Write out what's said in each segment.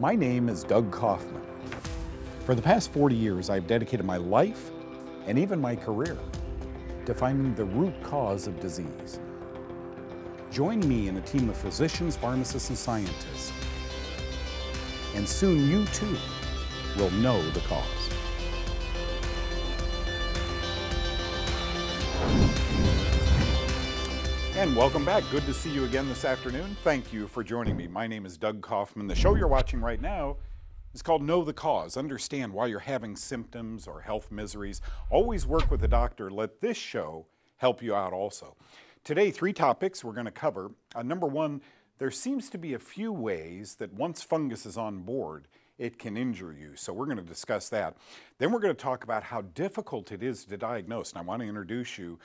My name is Doug Kaufmann. For the past 40 years, I've dedicated my life and even my career to finding the root cause of disease. Join me in a team of physicians, pharmacists, and scientists, and soon you too will know the cause. And welcome back. Good to see you again this afternoon. Thank you for joining me. My name is Doug Kaufmann. The show you're watching right now is called Know the Cause. Understand why you're having symptoms or health miseries. Always work with a doctor. Let this show help you out also. Today, three topics we're going to cover. Uh, number one, there seems to be a few ways that once fungus is on board, it can injure you. So we're going to discuss that. Then we're going to talk about how difficult it is to diagnose. And I want to introduce you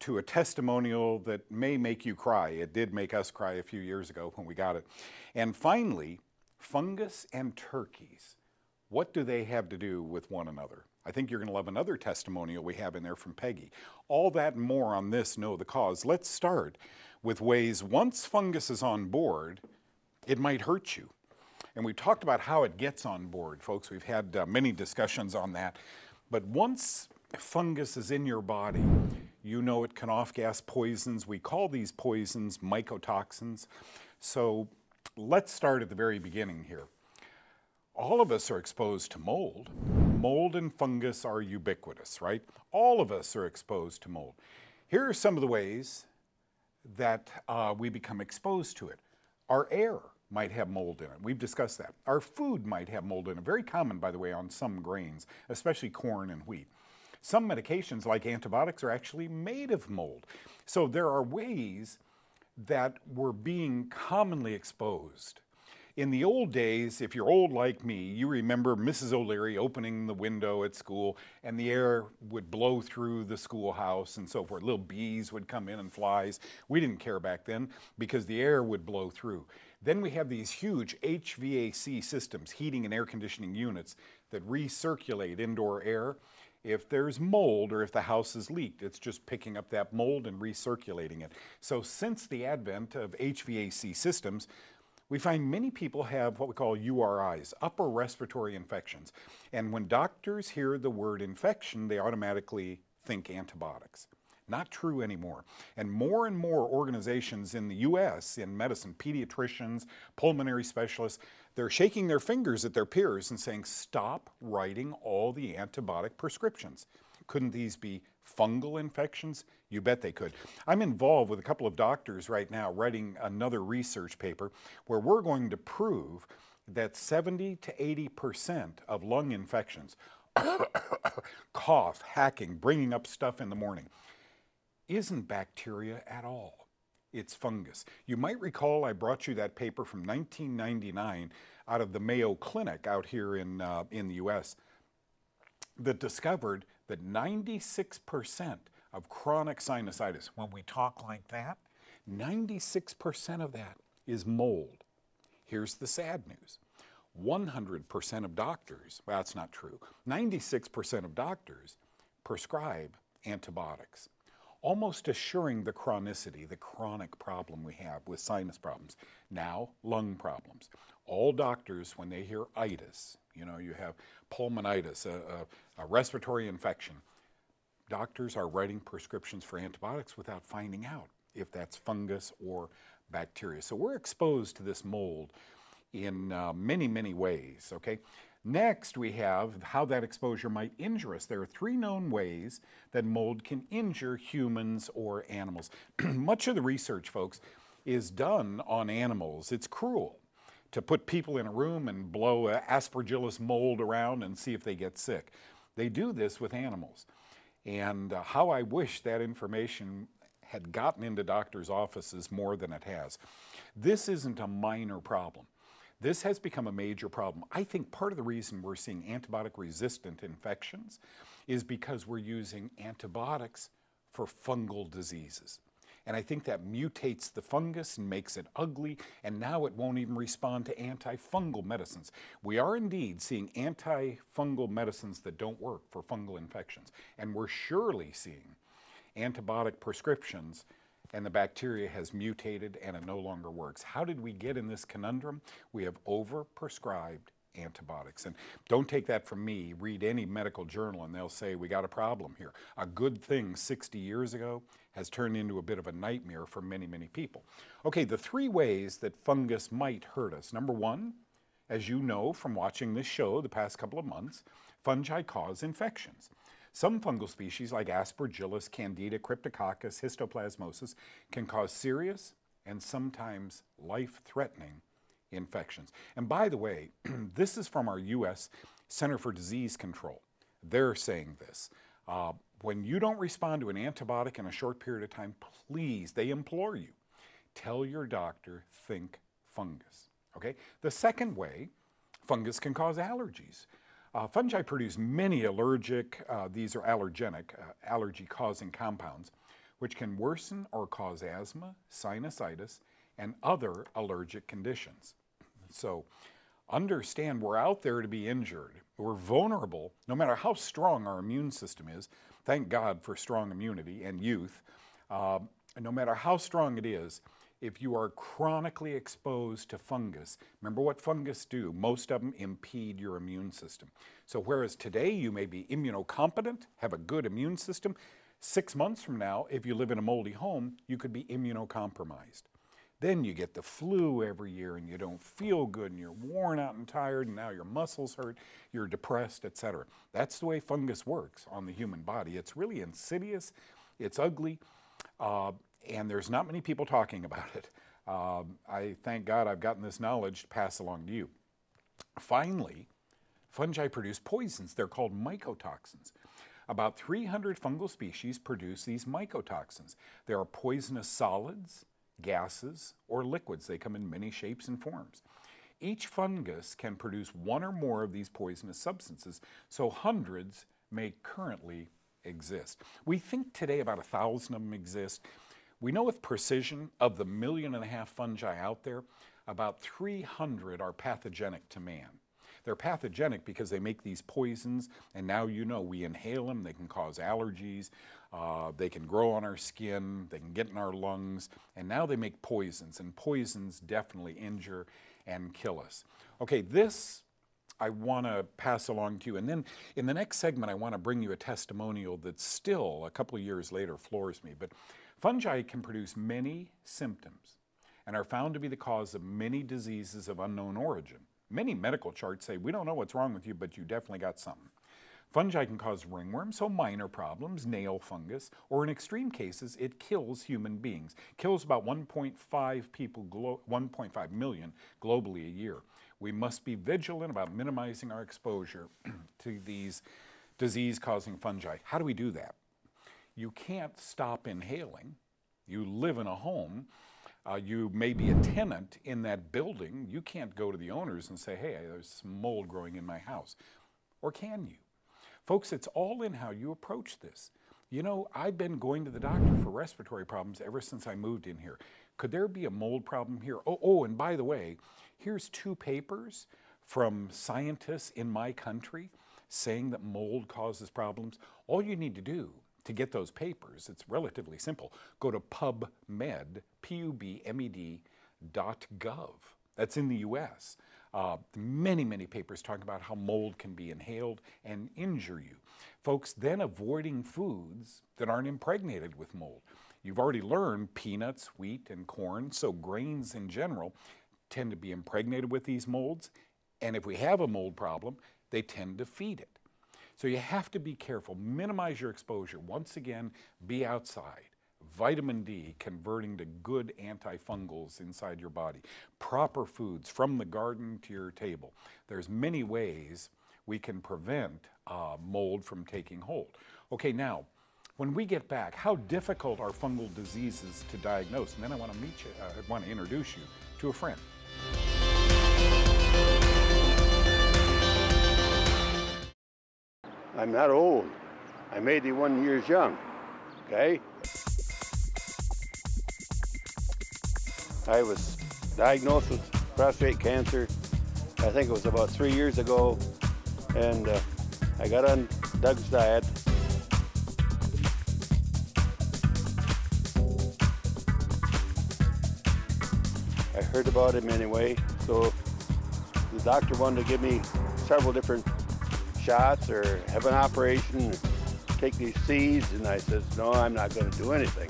to a testimonial that may make you cry. It did make us cry a few years ago when we got it. And finally, fungus and turkeys. What do they have to do with one another? I think you're going to love another testimonial we have in there from Peggy. All that and more on this Know the Cause. Let's start with ways once fungus is on board, it might hurt you. And we've talked about how it gets on board, folks. We've had uh, many discussions on that. But once fungus is in your body, you know it can off gas poisons. We call these poisons mycotoxins. So let's start at the very beginning here. All of us are exposed to mold. Mold and fungus are ubiquitous, right? All of us are exposed to mold. Here are some of the ways that uh, we become exposed to it. Our air might have mold in it. We've discussed that. Our food might have mold in it. Very common, by the way, on some grains, especially corn and wheat. Some medications, like antibiotics, are actually made of mold. So there are ways that we're being commonly exposed. In the old days, if you're old like me, you remember Mrs. O'Leary opening the window at school and the air would blow through the schoolhouse and so forth. Little bees would come in and flies. We didn't care back then because the air would blow through. Then we have these huge HVAC systems, heating and air conditioning units, that recirculate indoor air. If there's mold or if the house is leaked, it's just picking up that mold and recirculating it. So since the advent of HVAC systems, we find many people have what we call URIs, upper respiratory infections. And when doctors hear the word infection, they automatically think antibiotics. Not true anymore. And more and more organizations in the US in medicine, pediatricians, pulmonary specialists, they're shaking their fingers at their peers and saying, stop writing all the antibiotic prescriptions. Couldn't these be fungal infections? You bet they could. I'm involved with a couple of doctors right now writing another research paper where we're going to prove that 70 to 80% of lung infections, cough, hacking, bringing up stuff in the morning, isn't bacteria at all it's fungus. You might recall I brought you that paper from 1999 out of the Mayo Clinic out here in, uh, in the US that discovered that 96% of chronic sinusitis, when we talk like that, 96% of that is mold. Here's the sad news 100% of doctors, well, that's not true, 96% of doctors prescribe antibiotics almost assuring the chronicity, the chronic problem we have with sinus problems. Now, lung problems. All doctors, when they hear itis, you know, you have pulmonitis, a, a, a respiratory infection, doctors are writing prescriptions for antibiotics without finding out if that's fungus or bacteria. So we're exposed to this mold in uh, many, many ways, okay? Next, we have how that exposure might injure us. There are three known ways that mold can injure humans or animals. Much of the research, folks, is done on animals. It's cruel to put people in a room and blow aspergillus mold around and see if they get sick. They do this with animals. And uh, how I wish that information had gotten into doctors' offices more than it has. This isn't a minor problem. This has become a major problem. I think part of the reason we're seeing antibiotic resistant infections is because we're using antibiotics for fungal diseases. And I think that mutates the fungus and makes it ugly, and now it won't even respond to antifungal medicines. We are indeed seeing antifungal medicines that don't work for fungal infections, and we're surely seeing antibiotic prescriptions and the bacteria has mutated and it no longer works. How did we get in this conundrum? We have overprescribed antibiotics. And don't take that from me. Read any medical journal and they'll say we got a problem here. A good thing 60 years ago has turned into a bit of a nightmare for many, many people. Okay, the three ways that fungus might hurt us. Number one, as you know from watching this show the past couple of months, fungi cause infections. Some fungal species like Aspergillus, Candida, Cryptococcus, Histoplasmosis can cause serious and sometimes life-threatening infections. And by the way, this is from our U.S. Center for Disease Control. They're saying this. Uh, when you don't respond to an antibiotic in a short period of time, please, they implore you, tell your doctor, think fungus. Okay? The second way, fungus can cause allergies. Uh, fungi produce many allergic, uh, these are allergenic, uh, allergy-causing compounds, which can worsen or cause asthma, sinusitis, and other allergic conditions. So understand we're out there to be injured. We're vulnerable, no matter how strong our immune system is. Thank God for strong immunity and youth. Uh, no matter how strong it is, if you are chronically exposed to fungus, remember what fungus do? Most of them impede your immune system. So whereas today you may be immunocompetent, have a good immune system, six months from now, if you live in a moldy home, you could be immunocompromised. Then you get the flu every year and you don't feel good and you're worn out and tired and now your muscles hurt, you're depressed, etc. That's the way fungus works on the human body. It's really insidious, it's ugly, uh, and there's not many people talking about it. Um, I thank God I've gotten this knowledge to pass along to you. Finally, fungi produce poisons. They're called mycotoxins. About 300 fungal species produce these mycotoxins. There are poisonous solids, gases, or liquids. They come in many shapes and forms. Each fungus can produce one or more of these poisonous substances, so hundreds may currently exist. We think today about a thousand of them exist. We know with precision of the million and a half fungi out there, about 300 are pathogenic to man. They're pathogenic because they make these poisons, and now you know we inhale them. They can cause allergies. Uh, they can grow on our skin. They can get in our lungs. And now they make poisons, and poisons definitely injure and kill us. Okay, this I want to pass along to you. And then in the next segment, I want to bring you a testimonial that still, a couple of years later, floors me. But Fungi can produce many symptoms and are found to be the cause of many diseases of unknown origin. Many medical charts say, we don't know what's wrong with you, but you definitely got something. Fungi can cause ringworm, so minor problems, nail fungus, or in extreme cases, it kills human beings. Kills about 1.5 people, 1.5 million globally a year. We must be vigilant about minimizing our exposure to these disease-causing fungi. How do we do that? You can't stop inhaling. You live in a home. Uh, you may be a tenant in that building. You can't go to the owners and say, hey, there's mold growing in my house. Or can you? Folks, it's all in how you approach this. You know, I've been going to the doctor for respiratory problems ever since I moved in here. Could there be a mold problem here? Oh, oh, and by the way, here's two papers from scientists in my country saying that mold causes problems. All you need to do to get those papers, it's relatively simple. Go to PubMed, P-U-B-M-E-D dot gov. That's in the U.S. Uh, many, many papers talking about how mold can be inhaled and injure you. Folks, then avoiding foods that aren't impregnated with mold. You've already learned peanuts, wheat, and corn, so grains in general tend to be impregnated with these molds. And if we have a mold problem, they tend to feed it. So you have to be careful, minimize your exposure. Once again, be outside. Vitamin D converting to good antifungals inside your body. Proper foods from the garden to your table. There's many ways we can prevent uh, mold from taking hold. Okay, now, when we get back, how difficult are fungal diseases to diagnose? And then I want to meet you, uh, I want to introduce you to a friend. I'm not old. I'm 81 years young, okay? I was diagnosed with prostate cancer, I think it was about three years ago, and uh, I got on Doug's diet. I heard about him anyway. So the doctor wanted to give me several different shots or have an operation, take these seeds, and I said, no, I'm not going to do anything.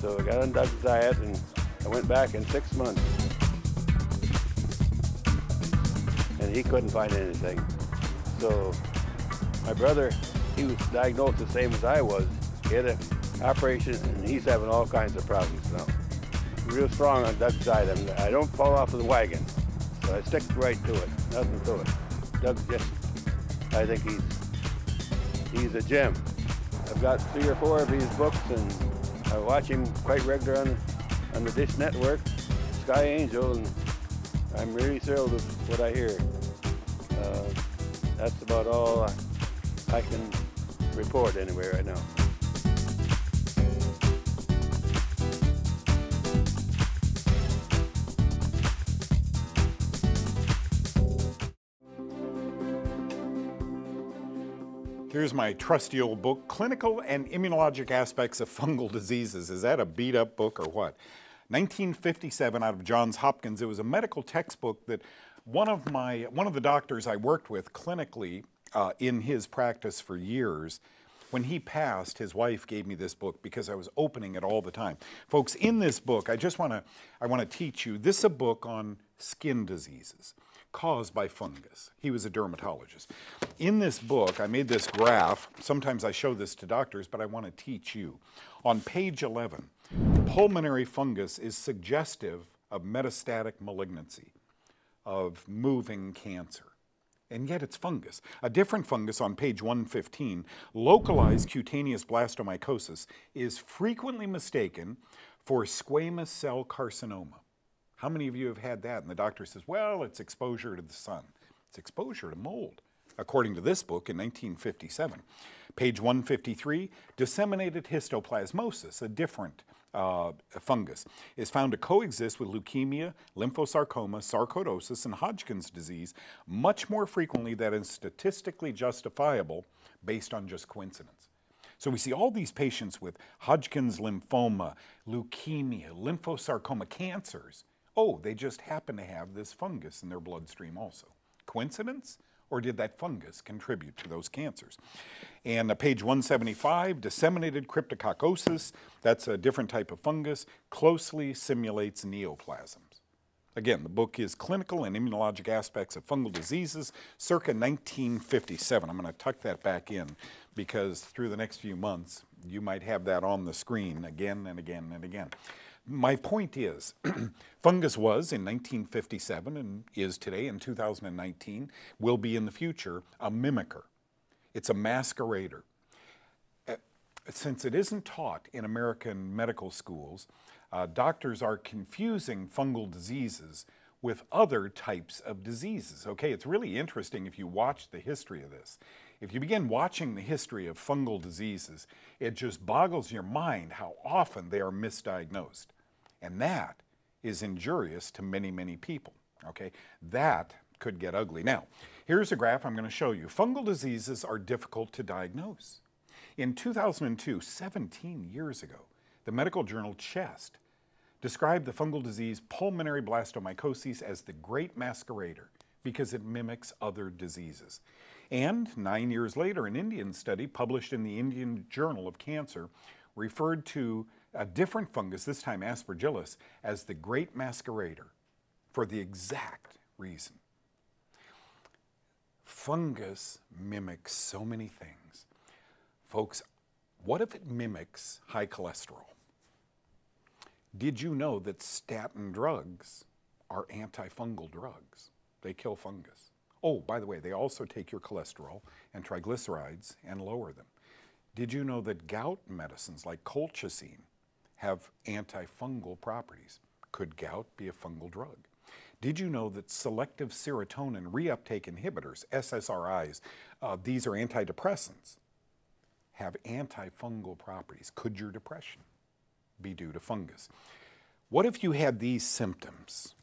So I got on Doug's diet, and I went back in six months. And he couldn't find anything. So my brother, he was diagnosed the same as I was. He had an operation, and he's having all kinds of problems now. Real strong on Doug's diet. I, I don't fall off of the wagon, so I stick right to it, nothing to it. Doug's just, I think he's, he's a gem. I've got three or four of his books, and I watch him quite regular on, on the Dish Network, Sky Angel, and I'm really thrilled with what I hear. Uh, that's about all I, I can report anyway right now. Here's my trusty old book, Clinical and Immunologic Aspects of Fungal Diseases. Is that a beat up book or what? 1957 out of Johns Hopkins. It was a medical textbook that one of my one of the doctors I worked with clinically uh, in his practice for years. When he passed, his wife gave me this book because I was opening it all the time. Folks, in this book, I just want to I want to teach you. This is a book on skin diseases caused by fungus. He was a dermatologist. In this book, I made this graph. Sometimes I show this to doctors, but I want to teach you. On page 11, pulmonary fungus is suggestive of metastatic malignancy, of moving cancer. And yet it's fungus. A different fungus on page 115, localized cutaneous blastomycosis, is frequently mistaken for squamous cell carcinoma. How many of you have had that? And the doctor says, well, it's exposure to the sun. It's exposure to mold, according to this book in 1957. Page 153, disseminated histoplasmosis, a different uh, fungus, is found to coexist with leukemia, lymphosarcoma, sarcoidosis, and Hodgkin's disease much more frequently than is statistically justifiable based on just coincidence. So we see all these patients with Hodgkin's lymphoma, leukemia, lymphosarcoma, cancers, oh, they just happen to have this fungus in their bloodstream also. Coincidence? Or did that fungus contribute to those cancers? And uh, page 175, disseminated cryptococcosis, that's a different type of fungus, closely simulates neoplasms. Again, the book is Clinical and Immunologic Aspects of Fungal Diseases, circa 1957. I'm going to tuck that back in because through the next few months, you might have that on the screen again and again and again my point is, fungus was in 1957 and is today in 2019, will be in the future, a mimicker. It's a masquerader. Uh, since it isn't taught in American medical schools, uh, doctors are confusing fungal diseases with other types of diseases. Okay, it's really interesting if you watch the history of this. If you begin watching the history of fungal diseases, it just boggles your mind how often they are misdiagnosed. And that is injurious to many, many people. Okay, that could get ugly. Now, here's a graph I'm going to show you. Fungal diseases are difficult to diagnose. In 2002, 17 years ago, the medical journal Chest described the fungal disease pulmonary blastomycosis as the great masquerader because it mimics other diseases. And nine years later, an Indian study published in the Indian Journal of Cancer referred to a different fungus, this time aspergillus, as the great masquerader for the exact reason. Fungus mimics so many things. Folks, what if it mimics high cholesterol? Did you know that statin drugs are antifungal drugs? They kill fungus. Oh, by the way, they also take your cholesterol and triglycerides and lower them. Did you know that gout medicines like colchicine have antifungal properties. Could gout be a fungal drug? Did you know that selective serotonin reuptake inhibitors, SSRIs, uh, these are antidepressants, have antifungal properties? Could your depression be due to fungus? What if you had these symptoms?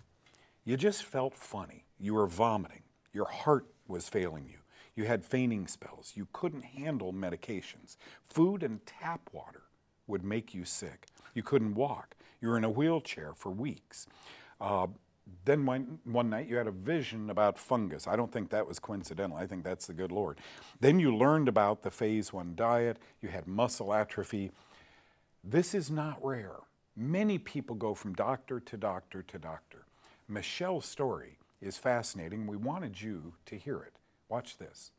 You just felt funny. You were vomiting. Your heart was failing you. You had fainting spells. You couldn't handle medications. Food and tap water would make you sick. You couldn't walk. You were in a wheelchair for weeks. Uh, then one, one night you had a vision about fungus. I don't think that was coincidental. I think that's the good Lord. Then you learned about the phase one diet. You had muscle atrophy. This is not rare. Many people go from doctor to doctor to doctor. Michelle's story is fascinating. We wanted you to hear it. Watch this.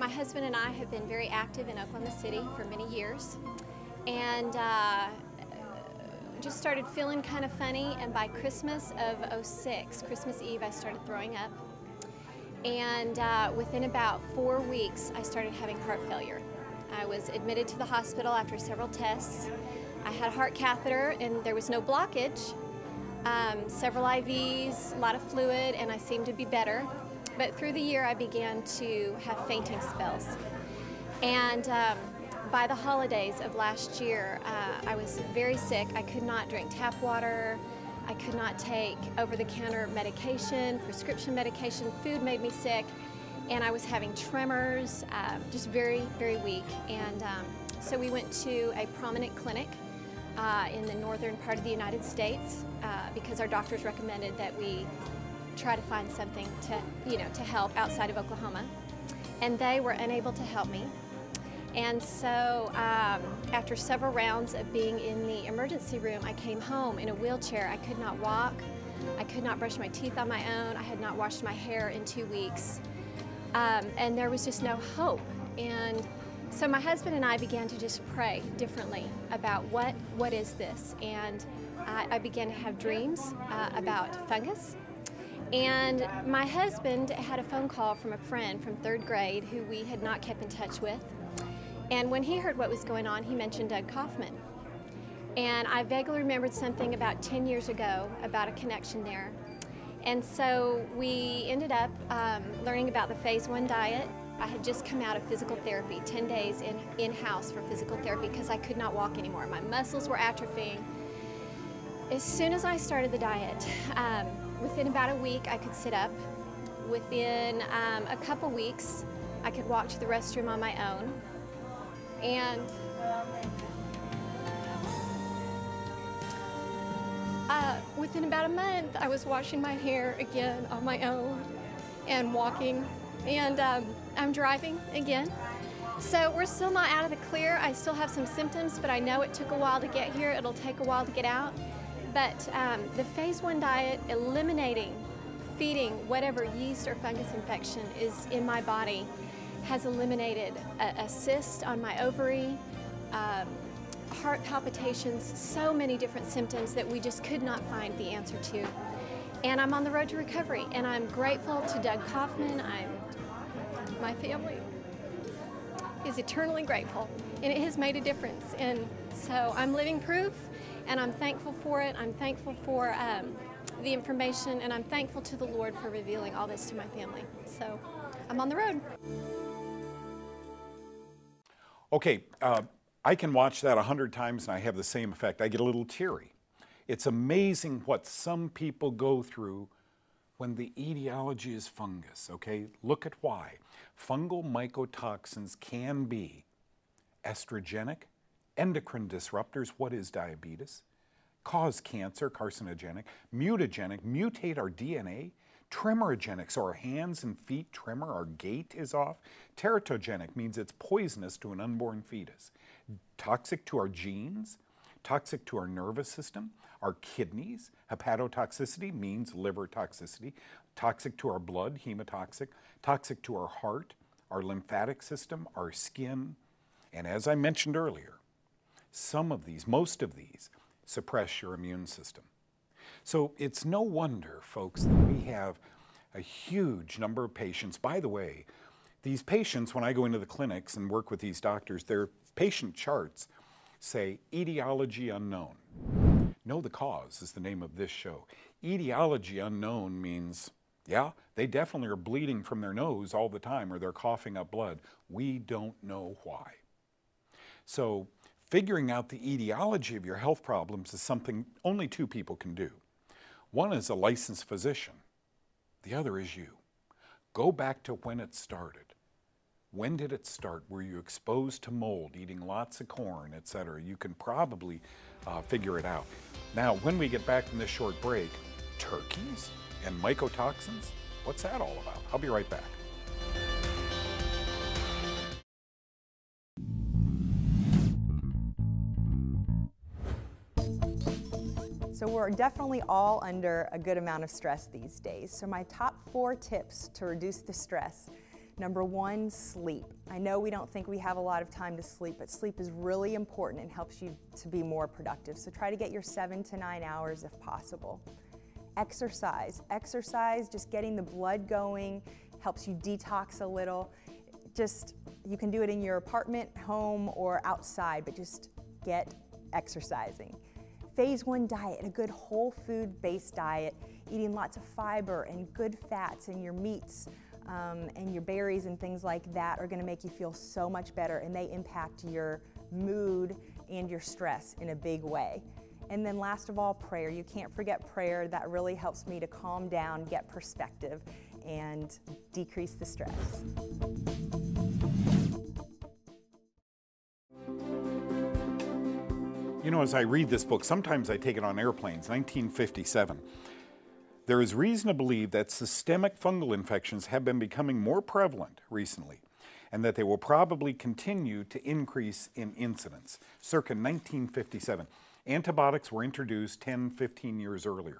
My husband and I have been very active in Oklahoma City for many years. And uh, just started feeling kind of funny, and by Christmas of 06, Christmas Eve, I started throwing up. And uh, within about four weeks, I started having heart failure. I was admitted to the hospital after several tests. I had a heart catheter, and there was no blockage. Um, several IVs, a lot of fluid, and I seemed to be better. But through the year, I began to have fainting spells. And um, by the holidays of last year, uh, I was very sick. I could not drink tap water. I could not take over-the-counter medication, prescription medication. Food made me sick, and I was having tremors, uh, just very, very weak. And um, so we went to a prominent clinic uh, in the northern part of the United States uh, because our doctors recommended that we try to find something to, you know, to help outside of Oklahoma. And they were unable to help me. And so um, after several rounds of being in the emergency room, I came home in a wheelchair. I could not walk. I could not brush my teeth on my own. I had not washed my hair in two weeks. Um, and there was just no hope. And so my husband and I began to just pray differently about what, what is this? And I, I began to have dreams uh, about fungus. And my husband had a phone call from a friend from third grade who we had not kept in touch with. And when he heard what was going on, he mentioned Doug Kaufmann. And I vaguely remembered something about 10 years ago about a connection there. And so we ended up um, learning about the phase one diet. I had just come out of physical therapy, 10 days in, in-house for physical therapy because I could not walk anymore. My muscles were atrophying. As soon as I started the diet, um, within about a week I could sit up. Within um, a couple weeks, I could walk to the restroom on my own. And uh, within about a month, I was washing my hair again on my own and walking. And um, I'm driving again. So we're still not out of the clear. I still have some symptoms, but I know it took a while to get here. It'll take a while to get out. But um, the phase one diet, eliminating feeding whatever yeast or fungus infection is in my body, has eliminated a, a cyst on my ovary, um, heart palpitations, so many different symptoms that we just could not find the answer to. And I'm on the road to recovery, and I'm grateful to Doug Kaufmann. I'm my family is eternally grateful, and it has made a difference. And so I'm living proof, and I'm thankful for it. I'm thankful for um, the information, and I'm thankful to the Lord for revealing all this to my family. So I'm on the road. Okay, uh, I can watch that a hundred times and I have the same effect. I get a little teary. It's amazing what some people go through when the etiology is fungus, okay? Look at why. Fungal mycotoxins can be estrogenic, endocrine disruptors, what is diabetes? Cause cancer, carcinogenic, mutagenic, mutate our DNA, Tremorogenic, so our hands and feet tremor, our gait is off. Teratogenic means it's poisonous to an unborn fetus. Toxic to our genes, toxic to our nervous system, our kidneys. Hepatotoxicity means liver toxicity. Toxic to our blood, hemotoxic. Toxic to our heart, our lymphatic system, our skin. And as I mentioned earlier, some of these, most of these, suppress your immune system. So it's no wonder, folks, that we have a huge number of patients. By the way, these patients, when I go into the clinics and work with these doctors, their patient charts say etiology unknown. Know the cause is the name of this show. Etiology unknown means, yeah, they definitely are bleeding from their nose all the time or they're coughing up blood. We don't know why. So figuring out the etiology of your health problems is something only two people can do. One is a licensed physician, the other is you. Go back to when it started. When did it start? Were you exposed to mold, eating lots of corn, etc.? You can probably uh, figure it out. Now, when we get back from this short break, turkeys and mycotoxins, what's that all about? I'll be right back. So we're definitely all under a good amount of stress these days. So my top four tips to reduce the stress. Number one, sleep. I know we don't think we have a lot of time to sleep, but sleep is really important and helps you to be more productive. So try to get your seven to nine hours if possible. Exercise. Exercise, just getting the blood going, helps you detox a little. Just, you can do it in your apartment, home, or outside, but just get exercising phase one diet, a good whole food based diet, eating lots of fiber and good fats and your meats um, and your berries and things like that are gonna make you feel so much better and they impact your mood and your stress in a big way. And then last of all, prayer. You can't forget prayer. That really helps me to calm down, get perspective, and decrease the stress. You know, as I read this book, sometimes I take it on airplanes, 1957. There is reason to believe that systemic fungal infections have been becoming more prevalent recently and that they will probably continue to increase in incidence. Circa 1957, antibiotics were introduced 10, 15 years earlier.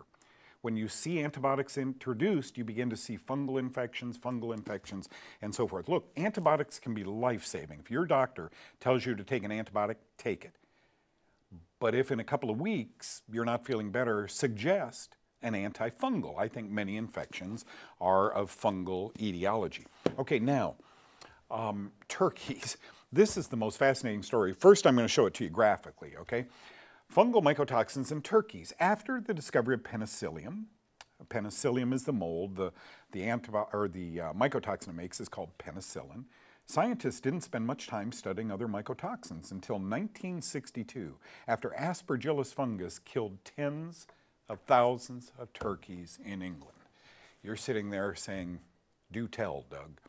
When you see antibiotics introduced, you begin to see fungal infections, fungal infections, and so forth. Look, antibiotics can be life saving. If your doctor tells you to take an antibiotic, take it. But if in a couple of weeks you're not feeling better, suggest an antifungal. I think many infections are of fungal etiology. Okay, now, um, turkeys. This is the most fascinating story. First, I'm going to show it to you graphically, okay? Fungal mycotoxins in turkeys. After the discovery of penicillium, penicillium is the mold, the, the, or the uh, mycotoxin it makes is called penicillin. Scientists didn't spend much time studying other mycotoxins until 1962, after aspergillus fungus killed tens of thousands of turkeys in England. You're sitting there saying, do tell, Doug.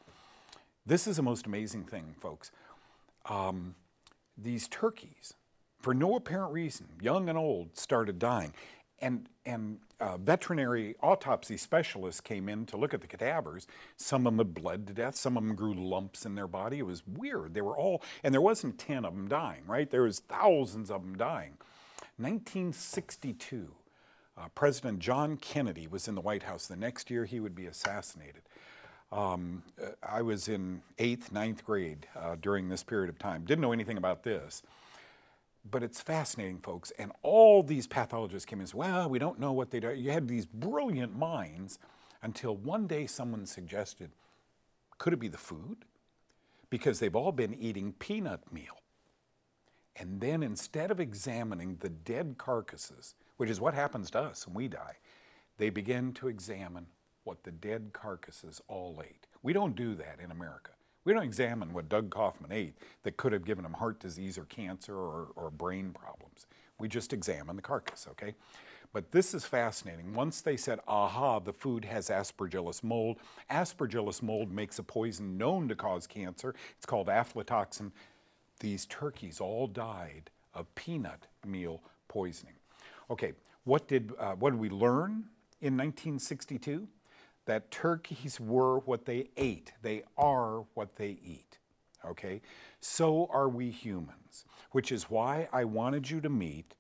This is the most amazing thing, folks. Um, these turkeys, for no apparent reason, young and old, started dying and, and uh, veterinary autopsy specialists came in to look at the cadavers. Some of them bled to death. Some of them grew lumps in their body. It was weird. They were all, and there wasn't 10 of them dying, right? There was thousands of them dying. 1962, uh, President John Kennedy was in the White House. The next year, he would be assassinated. Um, uh, I was in eighth, ninth grade uh, during this period of time. Didn't know anything about this. But it's fascinating, folks. And all these pathologists came in and said, well, we don't know what they do. You had these brilliant minds until one day someone suggested, could it be the food? Because they've all been eating peanut meal. And then instead of examining the dead carcasses, which is what happens to us when we die, they begin to examine what the dead carcasses all ate. We don't do that in America. We don't examine what Doug Kaufmann ate that could have given him heart disease or cancer or, or brain problems. We just examine the carcass, okay? But this is fascinating. Once they said, aha, the food has aspergillus mold, aspergillus mold makes a poison known to cause cancer. It's called aflatoxin. These turkeys all died of peanut meal poisoning. Okay, what did, uh, what did we learn in 1962? That turkeys were what they ate. They are what they eat. Okay? So are we humans, which is why I wanted you to meet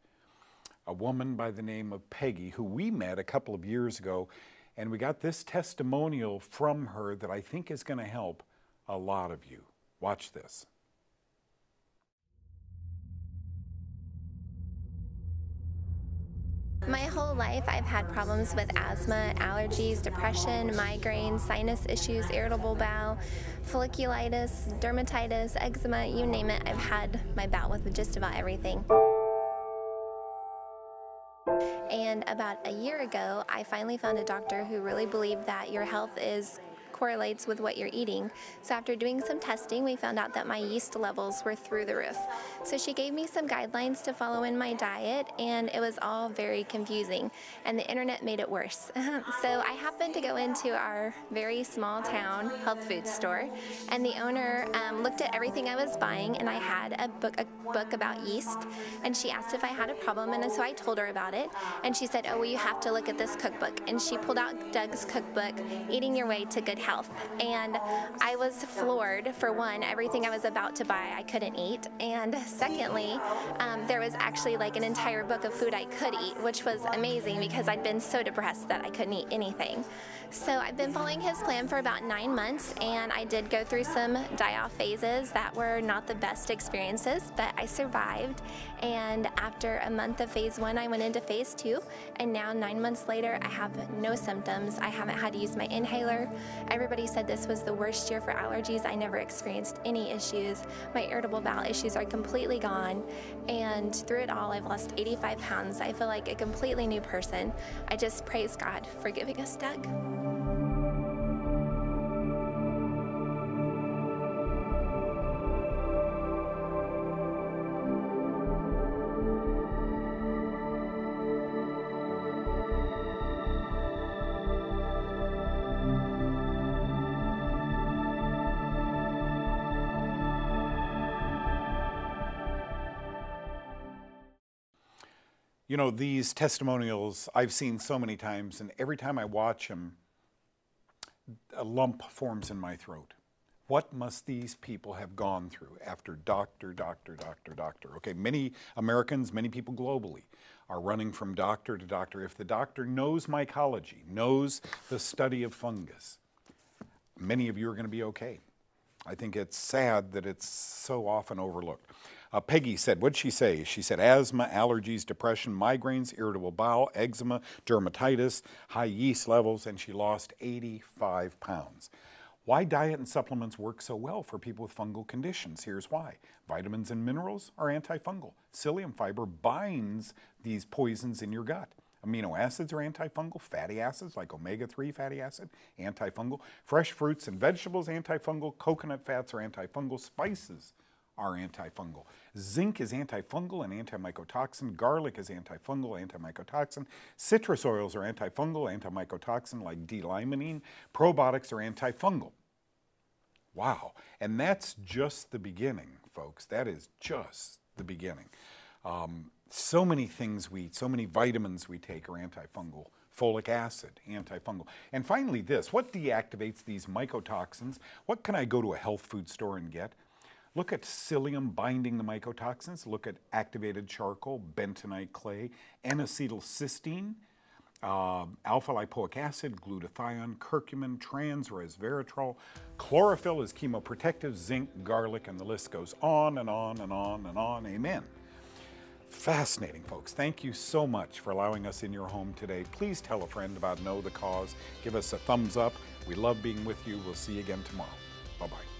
a woman by the name of Peggy, who we met a couple of years ago, and we got this testimonial from her that I think is going to help a lot of you. Watch this. My whole life I've had problems with asthma, allergies, depression, migraines, sinus issues, irritable bowel, folliculitis, dermatitis, eczema, you name it. I've had my bout with just about everything. And about a year ago, I finally found a doctor who really believed that your health is correlates with what you're eating. So after doing some testing, we found out that my yeast levels were through the roof. So she gave me some guidelines to follow in my diet, and it was all very confusing. And the internet made it worse. so I happened to go into our very small town health food store, and the owner um, looked at everything I was buying, and I had a book, a book about yeast, and she asked if I had a problem, and so I told her about it, and she said, "Oh, well, you have to look at this cookbook." And she pulled out Doug's cookbook, Eating Your Way to Good Health, and I was floored. For one, everything I was about to buy, I couldn't eat, and secondly, um, there was actually like an entire book of food I could eat, which was amazing because I'd been so depressed that I couldn't eat anything. So I've been following his plan for about nine months, and I did go through some die-off phases that were not the best experiences, but I survived. And after a month of phase one, I went into phase two, and now nine months later, I have no symptoms. I haven't had to use my inhaler. Everybody said this was the worst year for allergies. I never experienced any issues. My irritable bowel issues are completely gone, and through it all, I've lost 85 pounds. I feel like a completely new person. I just praise God for giving us Doug. You know, these testimonials I've seen so many times, and every time I watch them, a lump forms in my throat. What must these people have gone through after doctor, doctor, doctor, doctor? Okay, many Americans, many people globally are running from doctor to doctor. If the doctor knows mycology, knows the study of fungus, many of you are going to be okay. I think it's sad that it's so often overlooked. Uh, Peggy said, what'd she say? She said asthma, allergies, depression, migraines, irritable bowel, eczema, dermatitis, high yeast levels, and she lost 85 pounds. Why diet and supplements work so well for people with fungal conditions? Here's why. Vitamins and minerals are antifungal. Psyllium fiber binds these poisons in your gut. Amino acids are antifungal. Fatty acids, like omega 3 fatty acid, antifungal. Fresh fruits and vegetables, antifungal. Coconut fats are antifungal. Spices are antifungal. Zinc is antifungal and antimycotoxin. Garlic is antifungal, antimycotoxin. Citrus oils are antifungal, antimycotoxin like D-limonene. Probiotics are antifungal. Wow. And that's just the beginning, folks. That is just the beginning. Um, so many things we eat, so many vitamins we take are antifungal. Folic acid, antifungal. And finally this, what deactivates these mycotoxins? What can I go to a health food store and get? Look at psyllium binding the mycotoxins. Look at activated charcoal, bentonite clay, N-acetylcysteine, uh, alpha lipoic acid, glutathione, curcumin, trans resveratrol. Chlorophyll is chemoprotective, zinc, garlic, and the list goes on and on and on and on. Amen. Fascinating, folks. Thank you so much for allowing us in your home today. Please tell a friend about Know the Cause. Give us a thumbs up. We love being with you. We'll see you again tomorrow. Bye bye.